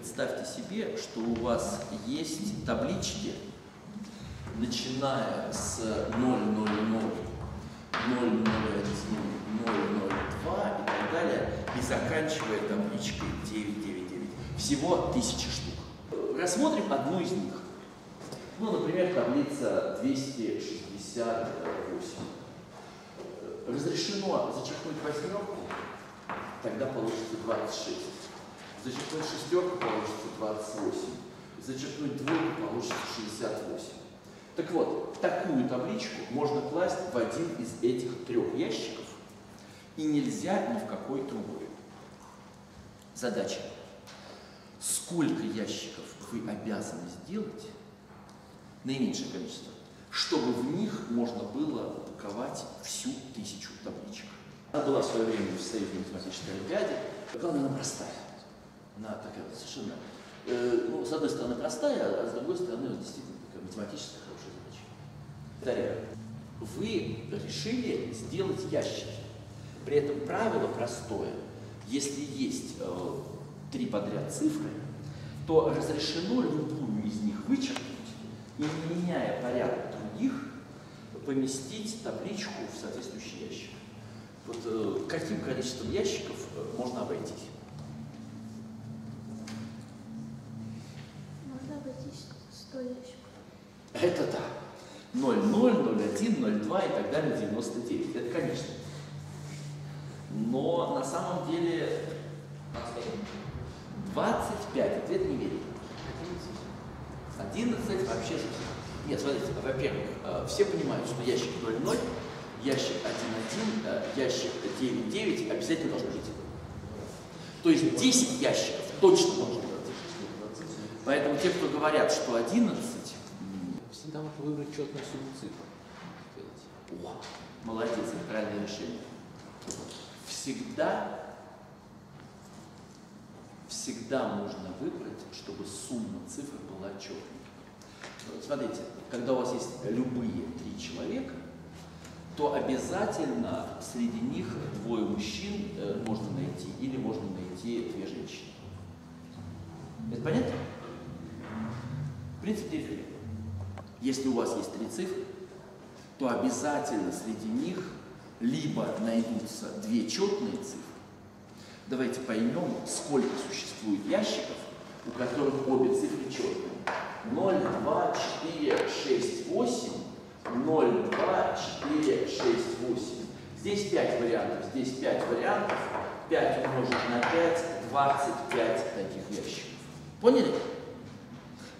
представьте себе, что у вас есть таблички, начиная с 000, 001, 002 и так далее, и заканчивая табличкой 999. Всего тысячи штук. Рассмотрим одну из них. Ну, например, таблица 268. Разрешено зачеркнуть восьмерку, тогда получится 26. Зачеркнуть шестерку получится 28. Зачеркнуть двойку получится 68. Так вот, такую табличку можно класть в один из этих трех ящиков, и нельзя ни в какой другой. Задача. Сколько ящиков вы обязаны сделать, наименьшее количество, чтобы в них можно было упаковать всю тысячу табличек. Она была в свое время в Союзной математической олимпиаде. Главное, она простая. Она такая совершенно, э, ну, с одной стороны простая, а с другой стороны действительно такая математическая хорошая задача. Повторяю, вы решили сделать ящики. При этом правило простое. Если есть э, три подряд цифры, то разрешено любую из них вычеркнуть и, не меняя порядок других, поместить табличку в соответствующий ящик. Вот э, каким количеством ящиков э, можно обойтись? Можно обойтись 100 ящиков. Это да. 0, 0, 0, 1, 0, 2 и так далее, 99. Это конечно. Но на самом деле 25, ответ не верит. 11 вообще... Нет, смотрите, во-первых, э, все понимают, что ящик 0,0, ящик 1,1, э, ящик 9,9 обязательно должны быть. То есть 10 ящиков точно должны быть. Поэтому те, кто говорят, что 11, Всегда можно выбрать четную сумму цифр. О, молодец, это правильное решение. Всегда, всегда можно выбрать, чтобы сумма цифр была четной. Вот Смотрите, когда у вас есть любые три человека, то обязательно среди них двое мужчин э, можно найти или можно найти две женщины. Это понятно? Принцип дельфина. Если у вас есть три цифры, то обязательно среди них либо найдутся две четные цифры. Давайте поймем, сколько существует ящиков, у которых обе цифры четные. 0, 2, 4, 6, 8, 0, 2, 4, 6, 8. Здесь 5 вариантов, здесь 5 вариантов. 5 умножить на 5, 25 таких ящиков. Поняли?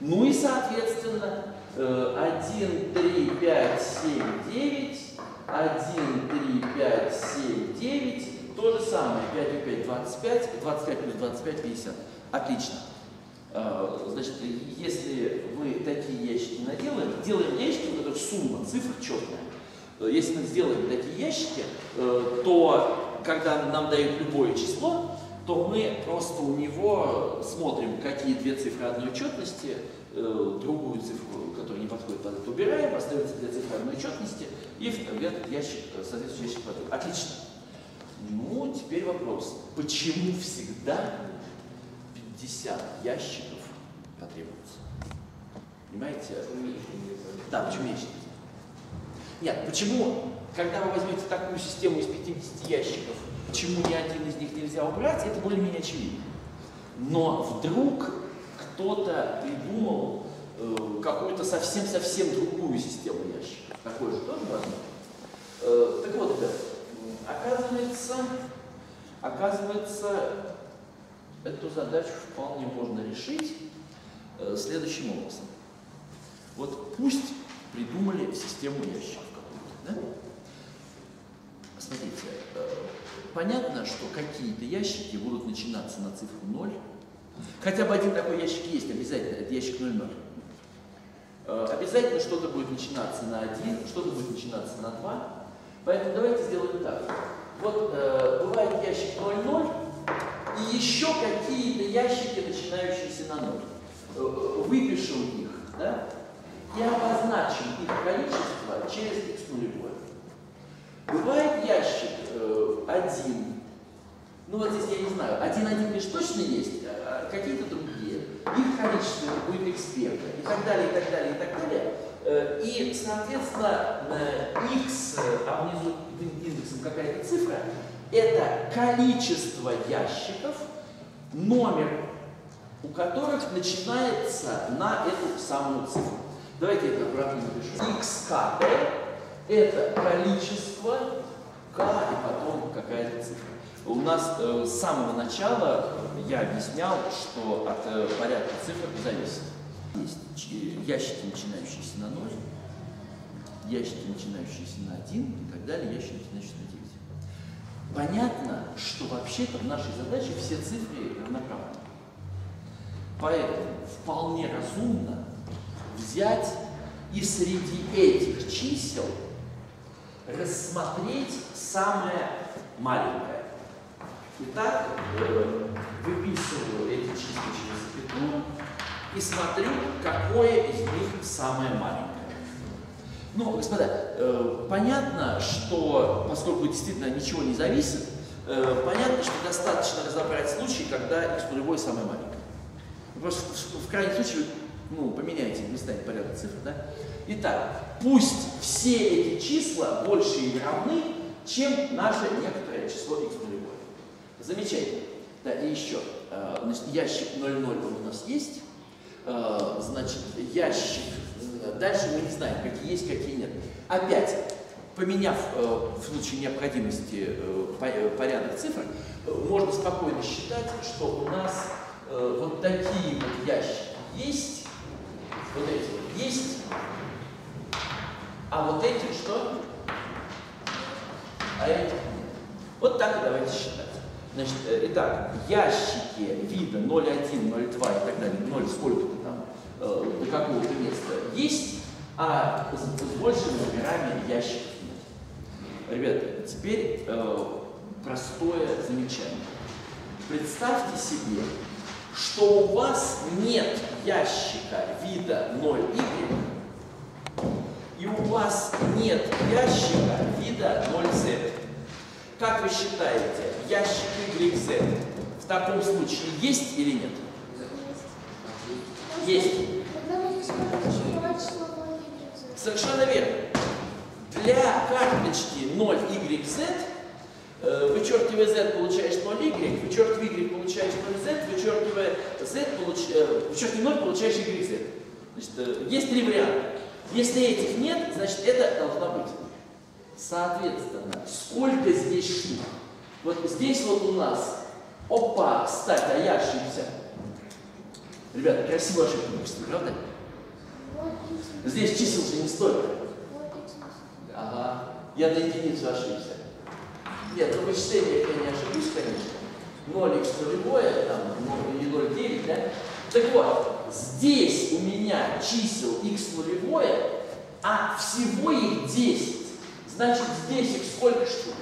Ну и, соответственно, 1, 3, 5, 7, 9, 1, 3, 5, 7, 9, то же самое, 5 и 5, 25, 25 плюс 25, 50. Отлично. Э, Значит, если вы такие ящики наделаем, делаем ящики, у которых сумма цифр четная. Э, Если мы сделаем такие ящики, э, то когда нам дают любое число, то мы просто у него смотрим, какие две цифры одной четности, э, другую цифру, которая не подходит под это, убираем, остается две цифры одной четности, и в этот ящик, э, соответствующий ящик подходит. Отлично. Ну, теперь вопрос. Почему всегда 50 ящиков потребуется? Понимаете? Да, почему меньше? Нет, почему, когда вы возьмете такую систему из 50 ящиков, почему ни один из них нельзя убрать, это более-менее очевидно. Но вдруг кто-то придумал э, какую-то совсем-совсем другую систему ящиков. Такое же тоже возможно. Э, так вот, м, оказывается, оказывается, эту задачу вполне можно решить э, следующим образом. Вот пусть придумали систему ящиков какую-то, да? Смотрите, э, понятно, что какие-то ящики будут начинаться на цифру 0. Хотя бы один такой ящик есть обязательно, это ящик 00. Э, Обязательно что-то будет начинаться на 1, что-то будет начинаться на 2. Поэтому давайте сделаем так. Вот э, бывает ящик 00 и еще какие-то ящики, начинающиеся на 0. Э, Выпишем их, да, и обозначим их количество через x нулевое. Бывает ящик э, один. Ну вот здесь я не знаю, один-один лишь точно есть, какие-то другие. количестве это будет эксперта и так далее, и так далее, и так далее. Э, и, соответственно, x, э, а внизу индексом какая-то цифра, это количество ящиков, номер у которых начинается на эту самую цифру. Давайте это аккуратно напишу. xk это количество k какая-то цифра. У нас э, с самого начала я объяснял, что от э, порядка цифр зависит. Есть ящики, начинающиеся на 0, ящики, начинающиеся на 1 и так далее, ящики, начинающиеся на 9. Понятно, что вообще-то в нашей задаче все цифры равноправны. Поэтому вполне разумно взять и среди этих чисел рассмотреть самое маленькое. Итак, э, выписываю эти числа через запятую и смотрю, какое из них самое маленькое. Ну, господа, э, понятно, что поскольку действительно ничего не зависит, э, понятно, что достаточно разобрать случаи, когда x нулевой самое маленькое. Просто в крайнем случае ну, поменяйте местами порядок цифр, да? Итак, пусть все эти числа больше или равны, чем наше некоторое число x нулевое. Замечательно. Да, и еще, э, значит, ящик 00 он у нас есть, э, значит, ящик, э, дальше мы не знаем, какие есть, какие нет. Опять, поменяв в случае необходимости порядок цифр, можно спокойно считать, что у нас вот такие вот ящики есть, вот эти вот есть, а вот эти что? А эти нет. Вот так и давайте считать. Значит, э, итак, ящики вида 0,1, 0,2 и так далее, 0 сколько-то там, э, до какого-то места есть, а с, с большими номерами ящиков нет. Ребята, теперь э, простое замечание. Представьте себе, что у вас нет ящика вида 0y, и у вас нет ящика вида 0z. Как вы считаете, ящик YZ в таком случае есть или нет? Есть. Совершенно верно. Для карточки 0YZ Э, вычеркивая z, получаешь 0y, вычеркивая y, получаешь 0z, вычеркивая z, получ... Э, вычеркивая 0, получаешь yz. Значит, э, есть три варианта. Если этих нет, значит это должна быть. Соответственно, сколько здесь штук? Вот здесь вот у нас, опа, кстати, а я ошибся. Ребята, красиво ошибку написали, правда? Здесь чисел же не столько. Ага, я на единицу ошибся. Нет, ну вычисление я не ошибусь, конечно. 0 x нулевое, там, ну, или 0,9, да? Так вот, здесь у меня чисел x нулевое, а всего их 10. Значит, здесь их сколько штук?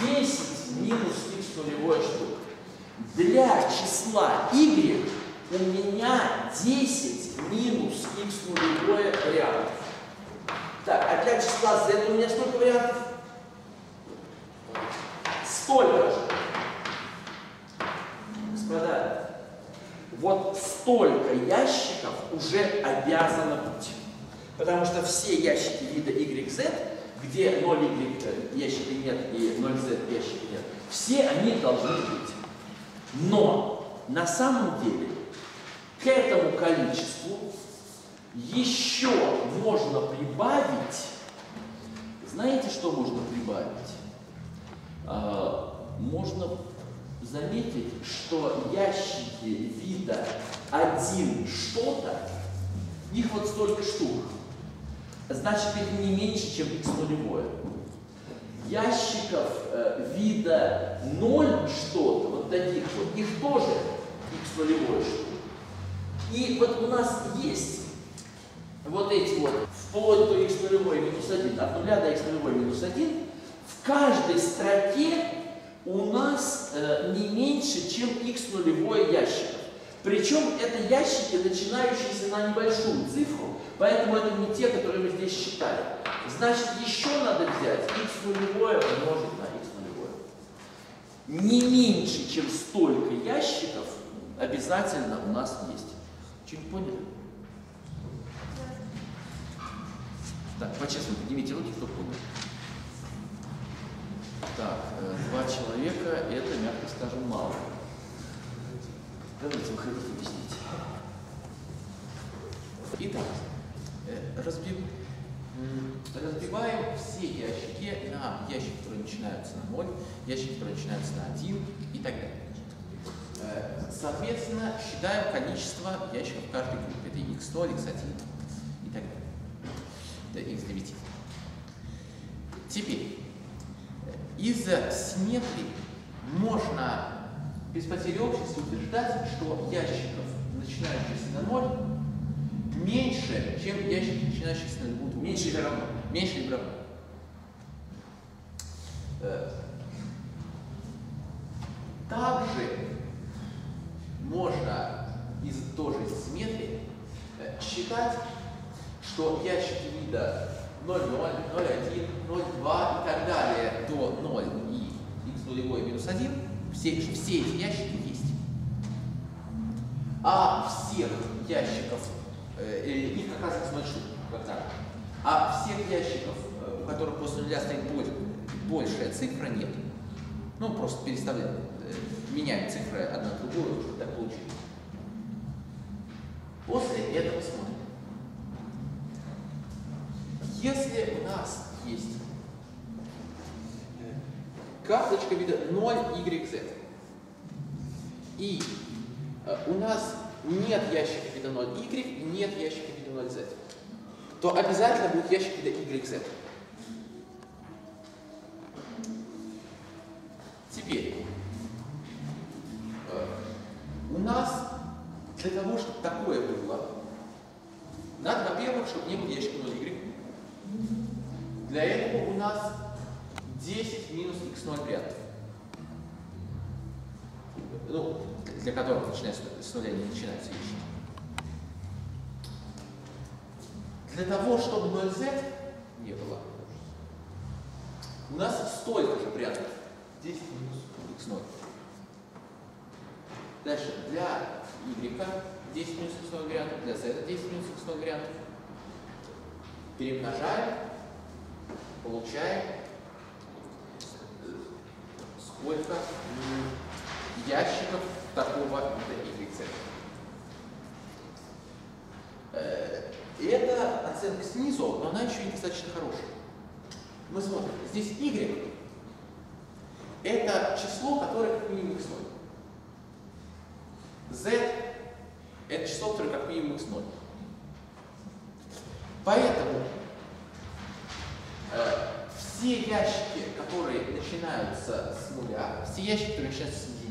10 минус x нулевое штук. Для числа y у меня 10 минус x нулевое вариантов. Так, а для числа z у меня сколько вариантов? Столько же. Господа, вот столько ящиков уже обязано быть. Потому что все ящики вида YZ, где 0Y ящика нет и 0Z ящика нет, все они должны быть. Но на самом деле к этому количеству еще можно прибавить, знаете, что можно прибавить? А, можно заметить, что ящики вида один что-то, их вот столько штук, значит их не меньше, чем x нулевое. Ящиков э, вида 0 что-то, вот таких вот, их тоже x нулевое штук. И вот у нас есть вот эти вот, вплоть до x нулевой минус 1, от нуля до x нулевой минус 1, в каждой строке у нас э, не меньше, чем x нулевое ящиков. Причем это ящики, начинающиеся на небольшую цифру, поэтому это не те, которые мы здесь считали. Значит, еще надо взять x нулевое умножить на x нулевое. Не меньше, чем столько ящиков обязательно у нас есть. Что-нибудь поняли? Так, по-честному, поднимите руки, кто понял. Так, э, два человека, это, мягко скажем, мало. Давайте, выходите, объясните. Итак, разбив- м, разбиваем все ящики на ящики, которые начинаются на 0, ящики, которые начинаются на 1 и так далее. Э, Соответственно, считаем количество ящиков в каждой группе. Это x0, x1 и так далее. До x9. Теперь, э, из-за симметрии можно без потери общности утверждать, что ящиков, начинающихся на 0, меньше, чем ящики, начинающиеся на 0. Меньше равно? Меньше равно. Э, Также можно из тоже симметрии э, считать, что ящики вида 0, 0, 0, 1, 0, 2 и так далее до 0 и x нулевой минус 1, все, все эти ящики есть. А э, их раз x0 штук, как так, а всех ящиков, э, у которых после нуля стоит боль- большая цифра, нет. Ну, просто переставляем, э, меняем цифры одна на другую, чтобы так получилось. После этого смотрим. Если у нас есть карточка вида 0YZ, и у нас нет ящика вида 0Y и нет ящика вида 0Z, то обязательно будет ящик вида YZ. Теперь, э, у нас для того, чтобы такое было, надо, во-первых, чтобы не было ящика 0y. Для этого у нас 10 минус x0 вариантов. Ну, для которых начинается с нуля не начинаются ящики. Для того, чтобы 0z не было, у нас столько же вариантов. 10 минус x0. Дальше для y 10 минус x0 вариантов, для z 10 минус x0 вариантов. Перемножаем, получаем сколько ящиков такого YZ. Э, Это оценка снизу, но она еще недостаточно хорошая. Мы смотрим, здесь Y это число, которое как минимум x0. Z это число, которое как минимум x0. Поэтому э, все ящики, которые начинаются с нуля, все ящики, которые начинаются с единицы,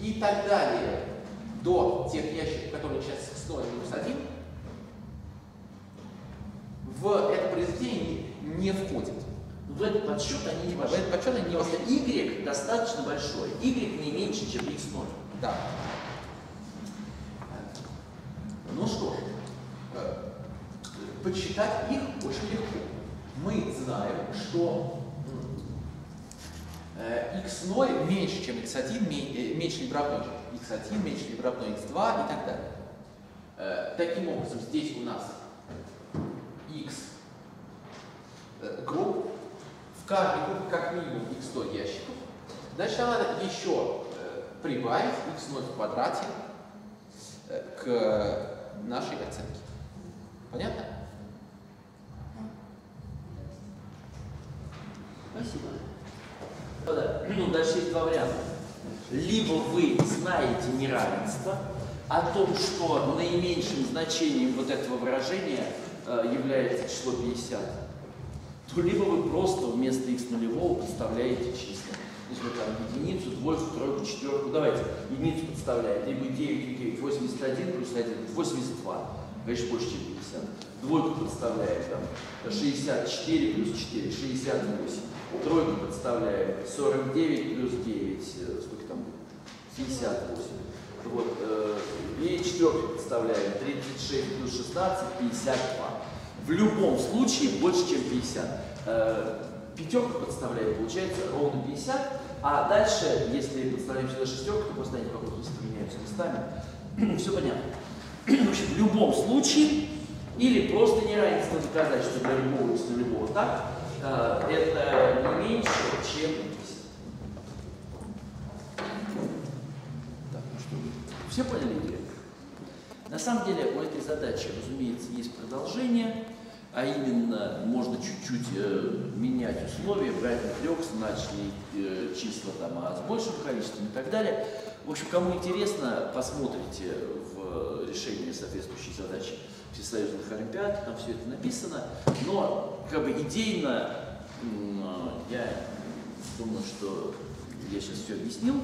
и так далее, до тех ящиков, которые начинаются с 0 минус 1, в это произведение не входят. В этот подсчет они не В вошли. этот подсчет они не вошли. Y достаточно большой. Y не меньше, чем X0. Да. Ну что ж, э, подсчитать их очень легко. Мы знаем, что x0 меньше, чем x1, ме- э, меньше либо равно x1, меньше либо равно x2 и так далее. Э, Таким образом, здесь у нас x э, групп, в каждой группе как минимум x100 ящиков. Значит, нам надо еще э, прибавить x0 в квадрате э, к нашей оценке. Понятно? Спасибо. Да. Ну, дальше есть два варианта. Либо вы знаете неравенство о том, что наименьшим значением вот этого выражения э, является число 50, то либо вы просто вместо x нулевого подставляете числа. То есть вы там единицу, двойку, тройку, четверку, давайте, единицу подставляем, либо 9 и 9, 81 плюс 1, 82, конечно, больше, чем 50. Двойку подставляем, там, 64 плюс 4, 68. Тройку подставляем, 49 плюс 9, э, сколько там будет? 58. Вот, э, и четверку подставляем, 36 плюс 16, 52. В любом случае больше, чем 50. Э, пятерку подставляем, получается ровно 50. А дальше, если подставляем сюда шестерку, то просто они как быстро меняются местами. Все понятно. В общем, в любом случае, или просто неравенство доказать, что для любого x нулевого так, это не меньше, чем x. Так, ну что, все поняли идею? На самом деле у этой задачи, разумеется, есть продолжение, а именно можно чуть-чуть э, менять условия, брать не трехзначные э, числа там, а с большим количеством и так далее. В общем, кому интересно, посмотрите в решении соответствующей задачи всесоюзных олимпиад, там все это написано. Но как бы идейно м, я думаю, что я сейчас все объяснил.